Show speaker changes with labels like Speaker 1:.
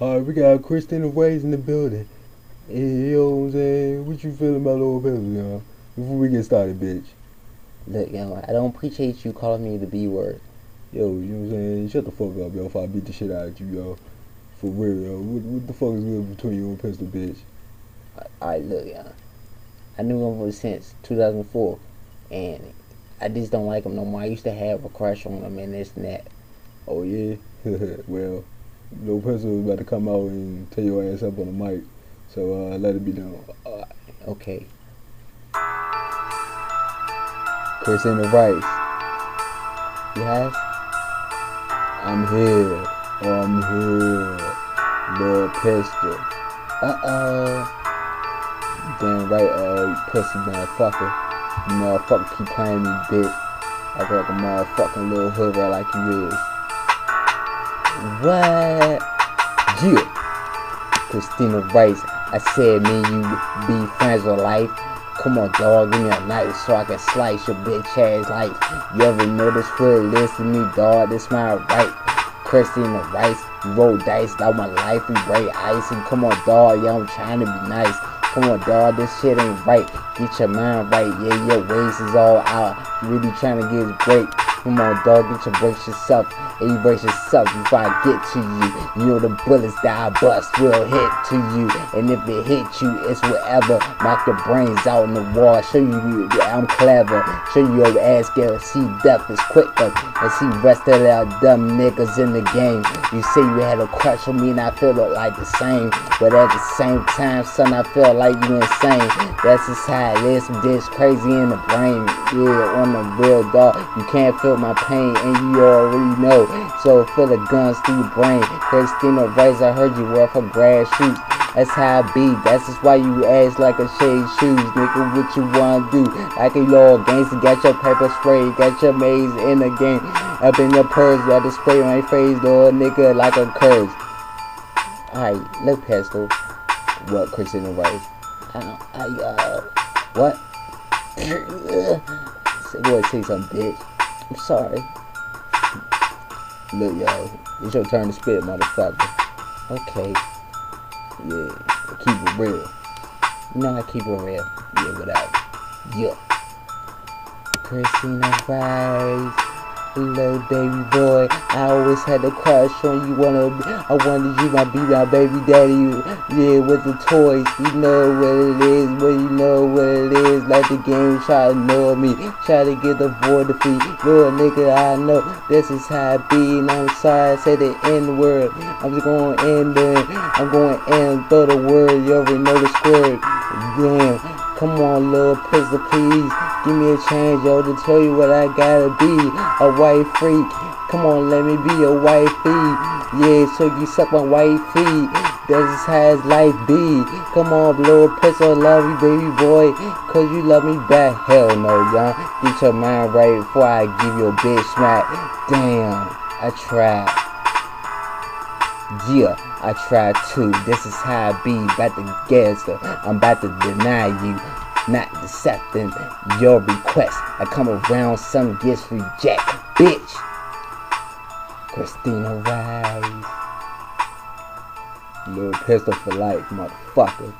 Speaker 1: Alright, we got Christina Rice in the building. You know what I'm saying? What you feeling about Lil Pistol, y'all? Before we get started, bitch.
Speaker 2: Look, yo, I don't appreciate you calling me the B word.
Speaker 1: Yo, you know what I'm saying? Shut the fuck up, yo, if I beat the shit out of you, yo. For real, yo. What, what the fuck is good between you and Pistol, bitch?
Speaker 2: Alright, look, yo. I knew him since 2004, and I just don't like him no more. I used to have a crush on him and this and that.
Speaker 1: Oh, yeah? well, Lil Pistol is about to come out and tell your ass up on the mic. So, uh, let it be known. Uh,
Speaker 2: Okay.
Speaker 1: Christina Rice,
Speaker 2: Yes?
Speaker 1: I'm here. I'm here. Lil Pistol.
Speaker 2: Uh-oh.
Speaker 1: Damn right, uh, you pussy motherfucker. You motherfucker keep playing me, bitch. Act like a motherfucking little hood rat like you is.
Speaker 2: What?
Speaker 1: Yeah.
Speaker 2: Christina Rice, I said me and you be friends for life. Come on, dog, give me a knife so I can slice your bitch ass like You ever notice what it is to me, dog? This my right. Christina Rice, roll dice out my life, we break ice. And come on, dog, yeah, I'm trying to be nice. Come on, dog, this shit ain't right. Get your mind right, yeah, your waist is all out. You really trying to get a break. Come on, dog, get your brace yourself. And you brace yourself before I get to you. You know the bullets that I bust will hit to you. And if it hits you, it's whatever. Knock your brains out in the wall. Show you I'm clever. Show you your ass get see death is quicker. And see rest of that dumb niggas in the game. You say you had a crush on me and I feel like the same. But at the same time, son, I feel like you insane. That's just how it is. This crazy in the brain. Yeah, on the real dog. You can't feel my pain and you already know. So feel the guns through your brain. Christina Rice, I heard you wear for grass shoes. That's how I be. That's just why you ass like a shade shoes, nigga. What you wanna do? Like a little gangster, got your pepper spray, got your maze in the game. Up in your purse, got the spray on your face, little nigga, like a curse. Alright, look, Pistol.
Speaker 1: What, Christina Rice?
Speaker 2: I, I, uh, what? Say, boy, say something, bitch. I'm sorry.
Speaker 1: Look, y'all. It's your turn to spit, motherfucker.
Speaker 2: Okay.
Speaker 1: Yeah. Keep it real.
Speaker 2: No, I keep it real.
Speaker 1: Yeah, whatever.
Speaker 2: Yeah. Christina Rice, little baby boy. I always had a crush on you. Wanna, I wanted you, my be my baby daddy. Yeah, with the toys. You know what it is, but you know what it is. Like the game try to know me, try to get the boy to feed. Little nigga, I know this is how it be, and I'm sorry I said the N word. I'm just going in there. I'm going in, throw the word. You already know the squirt. Damn. Come on, little pistol, please. Give me a chance, yo, to tell you what I gotta be. A white freak. Come on, let me be a white feet. Yeah, so you suck my white feet. That's how his life be. Come on, little pistol, love you, baby boy. Cause you love me back. Hell no, y'all. Get your mind right before I give you a big smack. Damn, I tried. Yeah, I tried too. This is how I be. About to guess. I'm about to deny you. Not accepting your request. I come around, some gets reject. Bitch. Christina Rice.
Speaker 1: Little pistol for life, motherfucker.